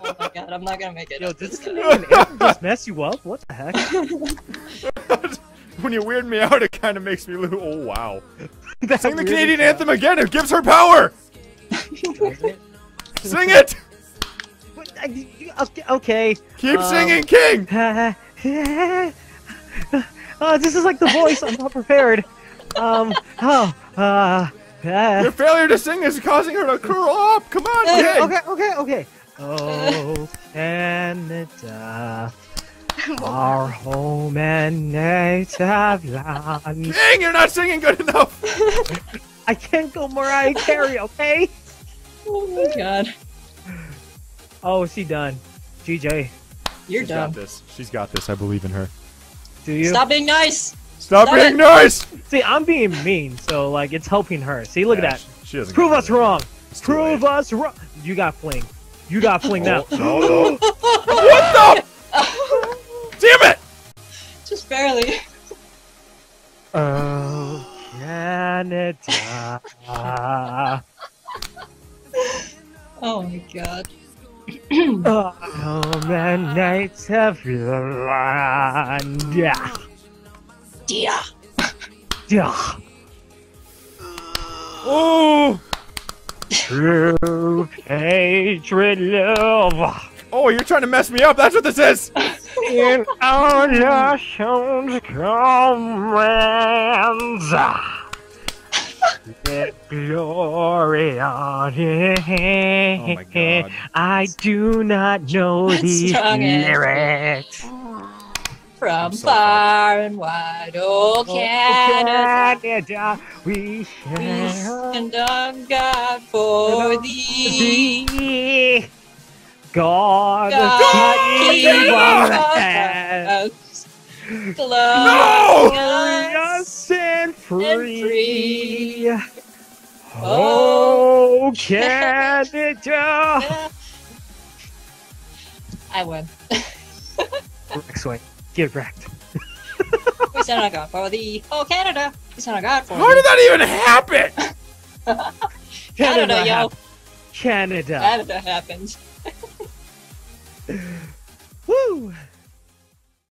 Oh my god, I'm not gonna make it. Yo, did this this. Canadian anthem just mess you up? What the heck? when you weird me out, it kind of makes me lose. Oh wow! That Sing the really Canadian felt- anthem again. It gives her power. It? Sing it. What- I- Okay. okay. Keep Um, singing, King. oh, this is like the voice. I'm not prepared. Um. Oh. Uh. Your uh failure to sing is causing her to curl up. Come on, King. okay. Okay. Okay. Oh, Canada, our home and native land. King, you're not singing good enough. I can't go Mariah Carey. Okay. Oh my god. Oh, is she done? GJ, You're She's dumb. got this. She's got this. I believe in her. do you? Stop being nice! Stop Stop being it. nice. See, I'm being mean, so like it's helping her. See, look Yeah, at that. She, she doesn't. Prove us wrong. Prove late. us wrong. You got fling. You got fling now. No, no. what the? Damn it! Just barely. Oh, Canada. Oh my god. oh, home nights of land. Yeah. Yeah. Yeah. Oh, True hatred, love. oh, you're trying to mess me up. That's what this is. In our nations commands. Get glory on it. Oh my God. I do not know That's these lyrics. From so far and wide, oh Canada, Canada, we stand on God for thee. thee. God, God, keep our hands. No! glowing Yes and free. free. Oh, oh. Canada. I win. Next way. Get wrecked. We stand on God for thee. Oh Canada, we stand on God for How thee. did that even happen? Canada, yo. Canada. Canada happens. Woo!